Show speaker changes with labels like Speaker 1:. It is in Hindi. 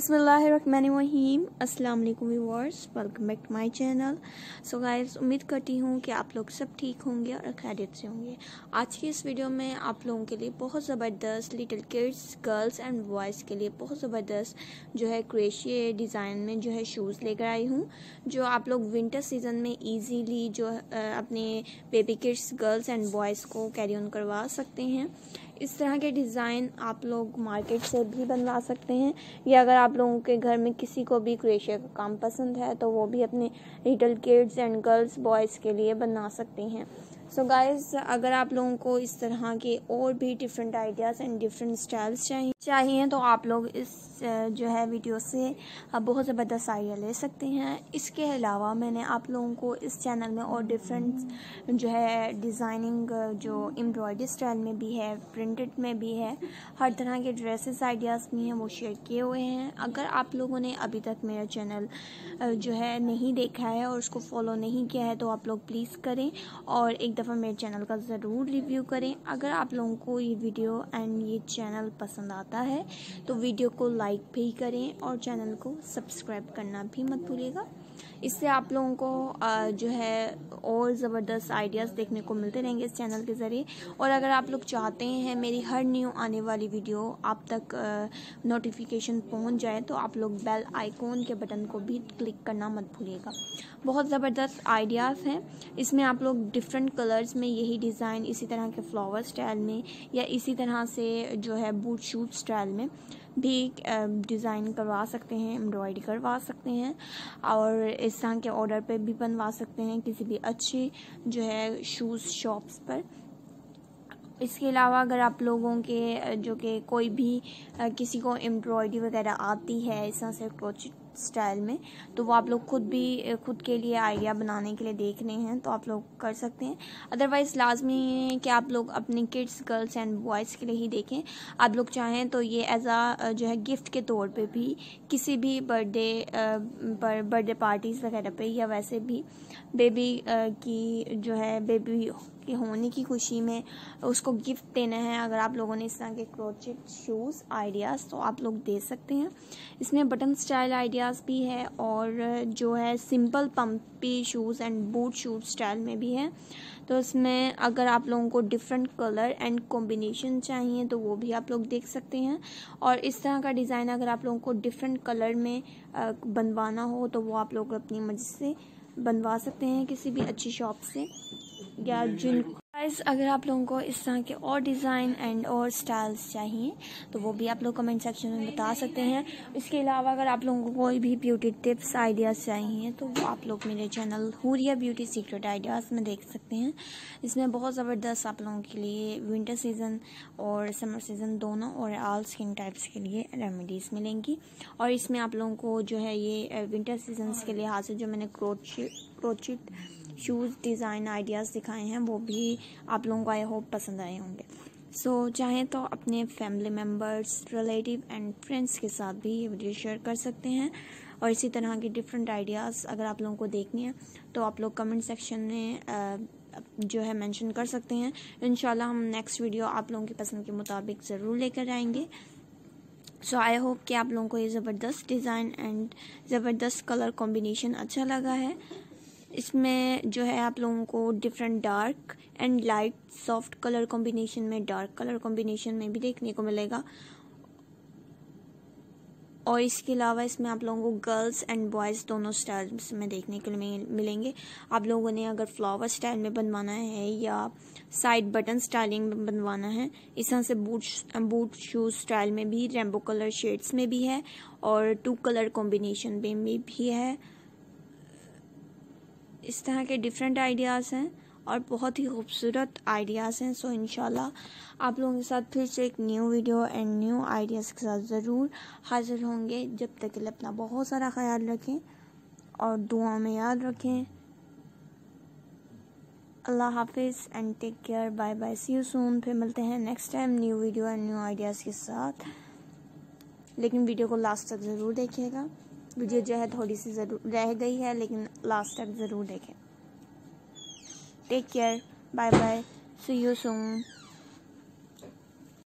Speaker 1: बसमीम अस्सलाम वालेकुम viewers, welcome back to my channel. So guys उम्मीद करती हूँ कि आप लोग सब ठीक होंगे और खैरियत से होंगे। आज की इस वीडियो में आप लोगों के लिए बहुत ज़बरदस्त little kids girls and boys के लिए बहुत ज़बरदस्त जो है क्रेशिये डिज़ाइन में जो है शूज़ लेकर आई हूँ, जो आप लोग विंटर सीज़न में ईजीली जो अपने baby kids girls and boys को कैरी ऑन करवा सकते हैं। इस तरह के डिज़ाइन आप लोग मार्केट से भी बनवा सकते हैं। या अगर आप लोगों के घर में किसी को भी क्रेशिया का काम पसंद है तो वो भी अपने little kids and girls boys के लिए बना सकते हैं। सो so गाइस अगर आप लोगों को इस तरह के और भी different ideas and different styles चाहिए चाहिए तो आप लोग इस जो है वीडियो से बहुत ज़बरदस्त आइडिया ले सकते हैं। इसके अलावा मैंने आप लोगों को इस चैनल में और डिफरेंट जो है डिज़ाइनिंग जो एम्ब्रॉयडरी स्टाइल में भी है प्रिंटेड में भी है, हर तरह के ड्रेसेस आइडियाज़ भी हैं, वो शेयर किए हुए हैं। अगर आप लोगों ने अभी तक मेरा चैनल जो है नहीं देखा है और उसको फॉलो नहीं किया है तो आप लोग प्लीज़ करें और एक दफ़ा मेरे चैनल का ज़रूर रिव्यू करें। अगर आप लोगों को ये वीडियो एंड ये चैनल पसंद आता है तो वीडियो को लाइक भी करें और चैनल को सब्सक्राइब करना भी मत भूलिएगा। इससे आप लोगों को जो है, और ज़बरदस्त आइडियाज़ देखने को मिलते रहेंगे इस चैनल के ज़रिए। और अगर आप लोग चाहते हैं मेरी हर न्यू आने वाली वीडियो आप तक नोटिफिकेशन पहुँच जाए तो आप लोग बेल आइकॉन के बटन को भी क्लिक करना मत भूलिएगा। बहुत ज़बरदस्त आइडियाज़ हैं। इसमें आप लोग डिफरेंट कलर्स में यही डिज़ाइन इसी तरह के फ्लावर स्टाइल में या इसी तरह से जो है बूट शूट स्टाइल में भी डिज़ाइन करवा सकते हैं एम्ब्रॉयडरी करवा सकते हैं और इस तरह के ऑर्डर पे भी बनवा सकते हैं किसी भी अच्छी, जो है शूज़ शॉप्स पर। इसके अलावा अगर आप लोगों के, जो कि कोई भी किसी को एम्ब्रॉयडरी वगैरह आती है, इस तरह से क्रोच स्टाइल में तो वो आप लोग खुद भी, खुद के लिए आइडिया बनाने के लिए देख रहे हैं तो आप लोग कर सकते हैं। अदरवाइज़ लाजमी है कि आप लोग अपने किड्स गर्ल्स एंड बॉयज़ के लिए ही देखें। आप लोग चाहें तो ये एज आ जो है गिफ्ट के तौर पे भी, किसी भी बर्थडे पर बर्थडे पार्टीज़ वगैरह पे या वैसे भी बेबी की जो है बेबी के होने की खुशी में उसको गिफ्ट देना है। अगर आप लोगों ने इस तरह के क्रोचेट शूज़ आइडियाज़ तो आप लोग दे सकते हैं। इसमें बटन स्टाइल आइडियाज़ भी है और जो है simple Pampi shoes and boot shoes style में भी है। तो इसमें अगर आप लोगों को डिफरेंट कलर एंड कॉम्बिनेशन चाहिए तो वो भी आप लोग देख सकते हैं। और इस तरह का डिज़ाइन अगर आप लोगों को डिफरेंट कलर में बनवाना हो तो वो आप लोग अपनी मर्ज़ी से बनवा सकते हैं किसी भी अच्छी शॉप से। या जिन गाइस अगर आप लोगों को इस तरह के और डिज़ाइन एंड और स्टाइल्स चाहिए तो वो भी आप लोग कमेंट सेक्शन में बता सकते हैं। इसके अलावा अगर आप लोगों को कोई भी ब्यूटी टिप्स आइडियाज़ चाहिए तो वो आप लोग मेरे channel Huriya beauty secret ideas में देख सकते हैं। इसमें बहुत ज़बरदस्त आप लोगों के लिए विंटर सीज़न और समर सीज़न दोनों और आल स्किन टाइप्स के लिए रेमेडीज़ मिलेंगी। और इसमें आप लोगों को जो है ये विंटर सीज़न के लिहाज से जो मैंने crochet crochet shoes design ideas दिखाए हैं वो भी आप लोगों को आई होप पसंद आए होंगे। सो so, चाहें तो अपने family members relative and friends के साथ भी ये वीडियो शेयर कर सकते हैं। और इसी तरह के डिफरेंट आइडियाज़ अगर आप लोगों को देखनी है तो आप लोग कमेंट सेक्शन में जो है मेंशन कर सकते हैं। इन हम नेक्स्ट वीडियो आप लोगों की पसंद के मुताबिक ज़रूर लेकर आएँगे। सो आई होप कि आप लोगों को ये ज़बरदस्त डिज़ाइन एंड ज़बरदस्त कलर कॉम्बिनेशन अच्छा लगा है। इसमें जो है आप लोगों को different dark and light soft colour combination में डार्क कलर कॉम्बिनेशन में भी देखने को मिलेगा। और इसके अलावा इसमें आप लोगों को गर्ल्स एंड बॉयज़ दोनों स्टाइल्स में देखने के लिए मिलेंगे। आप लोगों ने अगर फ्लावर स्टाइल में बनवाना है या साइड बटन स्टाइलिंग में बनवाना है, इस तरह से बूट बूट शूज़ स्टाइल में भी रेम्बो कलर शेड्स में भी है और टू कलर कॉम्बिनेशन में भी है। इस तरह के डिफरेंट आइडियाज़ हैं और बहुत ही खूबसूरत आइडियाज़ हैं। सो इन आप लोगों के साथ फिर से एक new video and new ideas के साथ ज़रूर हाजिर होंगे। जब तक के लिए अपना बहुत सारा ख्याल रखें और दुआ में याद रखें। अल्लाह हाफिज़ and take care bye bye see you soon फिर मिलते हैं next time new video and new ideas के साथ। लेकिन वीडियो को लास्ट तक ज़रूर देखिएगा। वीडियो जो है थोड़ी सी ज़रूर रह गई है, लेकिन लास्ट तक ज़रूर देखें। Take care bye bye see you soon